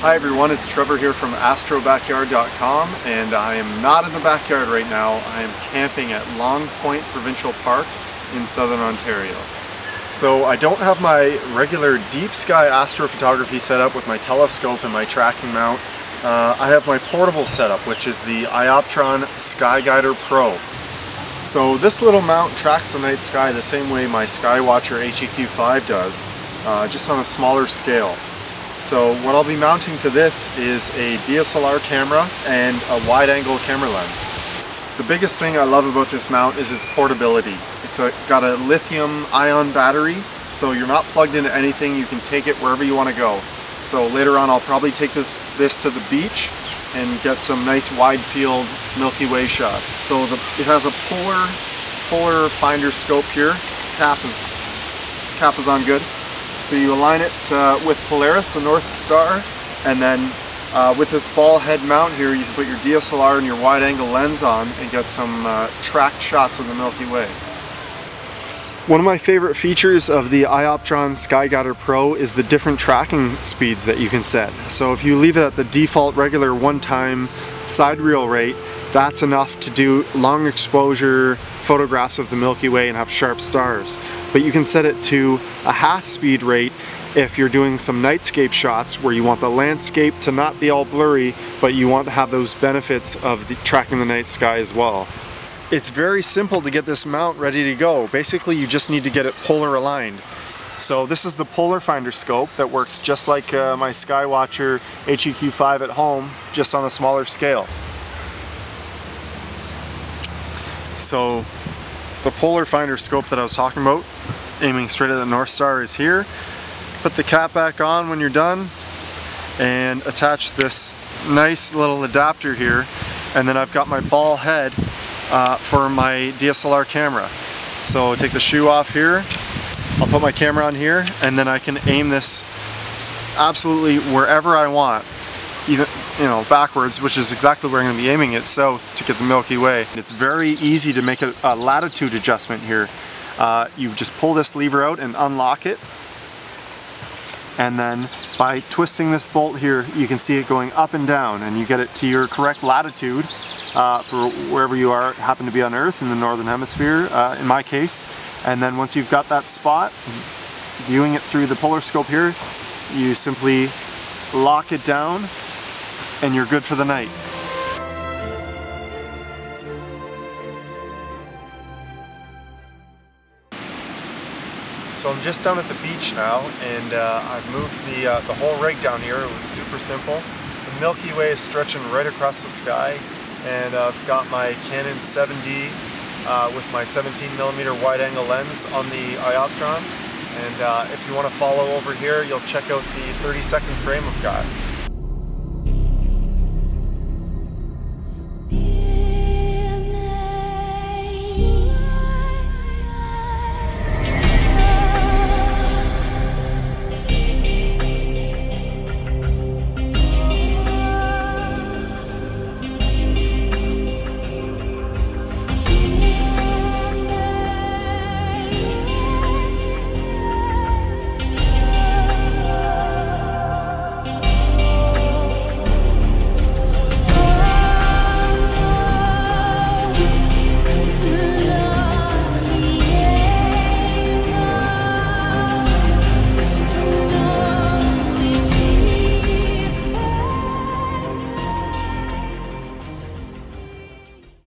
Hi everyone, it's Trevor here from astrobackyard.com and I am not in the backyard right now. I am camping at Long Point Provincial Park in southern Ontario. So I don't have my regular deep sky astrophotography setup with my telescope and my tracking mount. Uh, I have my portable setup which is the Ioptron Skyguider Pro. So this little mount tracks the night sky the same way my Skywatcher HEQ5 does, uh, just on a smaller scale. So what I'll be mounting to this is a DSLR camera and a wide angle camera lens. The biggest thing I love about this mount is its portability. It's a, got a lithium ion battery so you're not plugged into anything, you can take it wherever you want to go. So later on I'll probably take this, this to the beach and get some nice wide field Milky Way shots. So the, it has a polar, polar finder scope here. Cap is, cap is on good. So you align it uh, with Polaris, the North Star, and then uh, with this ball head mount here, you can put your DSLR and your wide angle lens on and get some uh, tracked shots of the Milky Way. One of my favorite features of the Ioptron Skyguider Pro is the different tracking speeds that you can set. So if you leave it at the default regular one-time sidereal rate, that's enough to do long exposure photographs of the Milky Way and have sharp stars. But you can set it to a half speed rate if you're doing some nightscape shots where you want the landscape to not be all blurry, but you want to have those benefits of the, tracking the night sky as well. It's very simple to get this mount ready to go. Basically, you just need to get it polar aligned. So this is the polar finder scope that works just like uh, my Skywatcher HEQ5 at home, just on a smaller scale. So the polar finder scope that I was talking about, aiming straight at the North Star is here. Put the cap back on when you're done and attach this nice little adapter here and then I've got my ball head uh, for my DSLR camera. So take the shoe off here, I'll put my camera on here and then I can aim this absolutely wherever I want even you know backwards which is exactly where I'm going to be aiming it south to get the Milky Way. It's very easy to make a, a latitude adjustment here. Uh, you just pull this lever out and unlock it and then by twisting this bolt here you can see it going up and down and you get it to your correct latitude uh, for wherever you are happen to be on Earth in the northern hemisphere uh, in my case and then once you've got that spot viewing it through the polar scope here you simply lock it down and you're good for the night. So I'm just down at the beach now and uh, I've moved the, uh, the whole rig down here. It was super simple. The Milky Way is stretching right across the sky and uh, I've got my Canon 7D uh, with my 17mm wide angle lens on the Ioptron and uh, if you want to follow over here you'll check out the 30 second frame I've got.